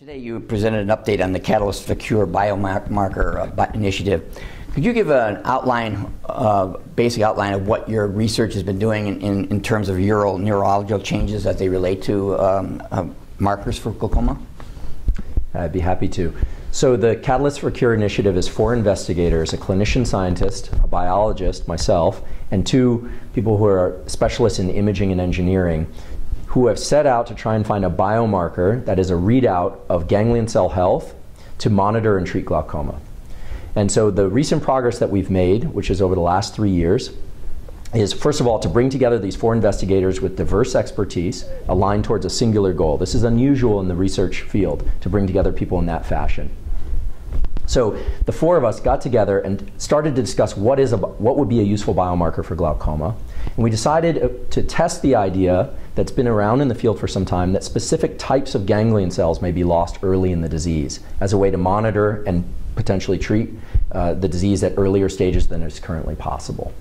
Today you presented an update on the Catalyst for Cure biomarker uh, initiative. Could you give an outline, uh, basic outline of what your research has been doing in, in, in terms of neuro, neurological changes as they relate to um, uh, markers for glaucoma? I'd be happy to. So the Catalyst for Cure initiative is four investigators, a clinician scientist, a biologist, myself, and two people who are specialists in imaging and engineering who have set out to try and find a biomarker that is a readout of ganglion cell health to monitor and treat glaucoma. And so the recent progress that we've made, which is over the last three years, is first of all to bring together these four investigators with diverse expertise aligned towards a singular goal. This is unusual in the research field to bring together people in that fashion. So the four of us got together and started to discuss what is a, what would be a useful biomarker for glaucoma. And we decided uh, to test the idea that's been around in the field for some time that specific types of ganglion cells may be lost early in the disease as a way to monitor and potentially treat uh, the disease at earlier stages than is currently possible.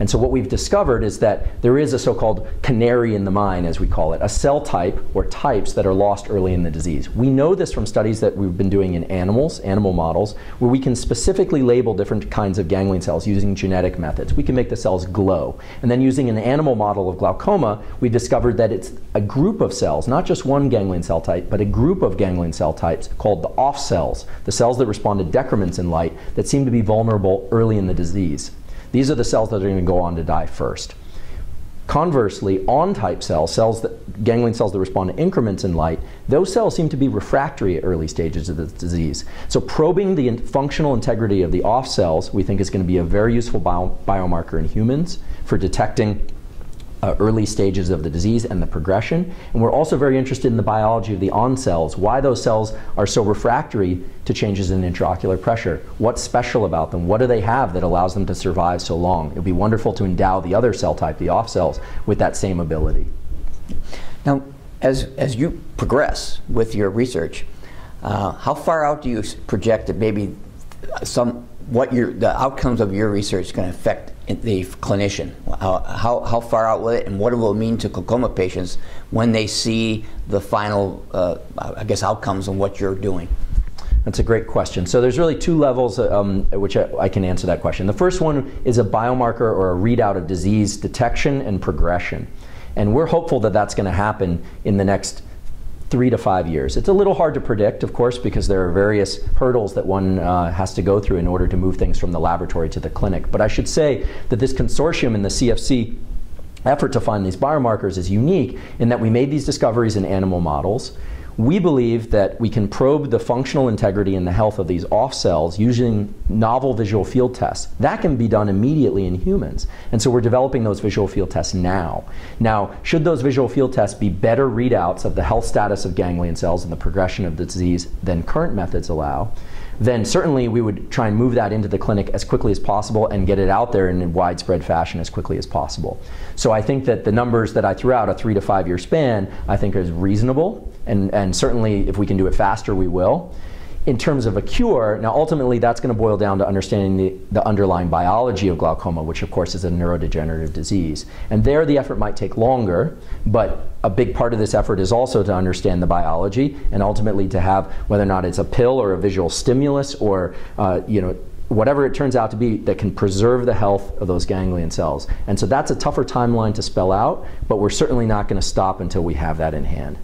And so what we've discovered is that there is a so-called canary in the mine, as we call it, a cell type or types that are lost early in the disease. We know this from studies that we've been doing in animals, animal models, where we can specifically label different kinds of ganglion cells using genetic methods. We can make the cells glow. And then using an animal model of glaucoma, we discovered that it's a group of cells, not just one ganglion cell type, but a group of ganglion cell types called the off cells, the cells that respond to decrements in light that seem to be vulnerable early in the disease. These are the cells that are going to go on to die first. Conversely, on-type cells, cells that, ganglion cells that respond to increments in light, those cells seem to be refractory at early stages of the disease. So probing the functional integrity of the off cells, we think is going to be a very useful bio biomarker in humans for detecting uh, early stages of the disease and the progression. And we're also very interested in the biology of the on cells, why those cells are so refractory to changes in intraocular pressure. What's special about them? What do they have that allows them to survive so long? It would be wonderful to endow the other cell type, the off cells, with that same ability. Now, as, as you progress with your research, uh, how far out do you project that maybe some what your the outcomes of your research is going to affect the clinician. How, how, how, far out will it, and what will it will mean to glaucoma patients when they see the final, uh, I guess, outcomes and what you're doing? That's a great question. So there's really two levels um, which I, I, can answer that question. The first one is a biomarker or a readout of disease detection and progression. And we're hopeful that that's going to happen in the next three to five years. It's a little hard to predict, of course, because there are various hurdles that one uh, has to go through in order to move things from the laboratory to the clinic. But I should say that this consortium in the CFC effort to find these biomarkers is unique in that we made these discoveries in animal models. We believe that we can probe the functional integrity and the health of these off cells using novel visual field tests. That can be done immediately in humans. And so we're developing those visual field tests now. Now, should those visual field tests be better readouts of the health status of ganglion cells and the progression of the disease than current methods allow, then certainly we would try and move that into the clinic as quickly as possible and get it out there in a widespread fashion as quickly as possible. So I think that the numbers that I threw out, a three to five year span, I think is reasonable. And, and certainly if we can do it faster, we will in terms of a cure, now ultimately that's going to boil down to understanding the, the underlying biology of glaucoma, which of course is a neurodegenerative disease. And there the effort might take longer, but a big part of this effort is also to understand the biology and ultimately to have whether or not it's a pill or a visual stimulus or uh, you know whatever it turns out to be that can preserve the health of those ganglion cells. And so that's a tougher timeline to spell out, but we're certainly not going to stop until we have that in hand.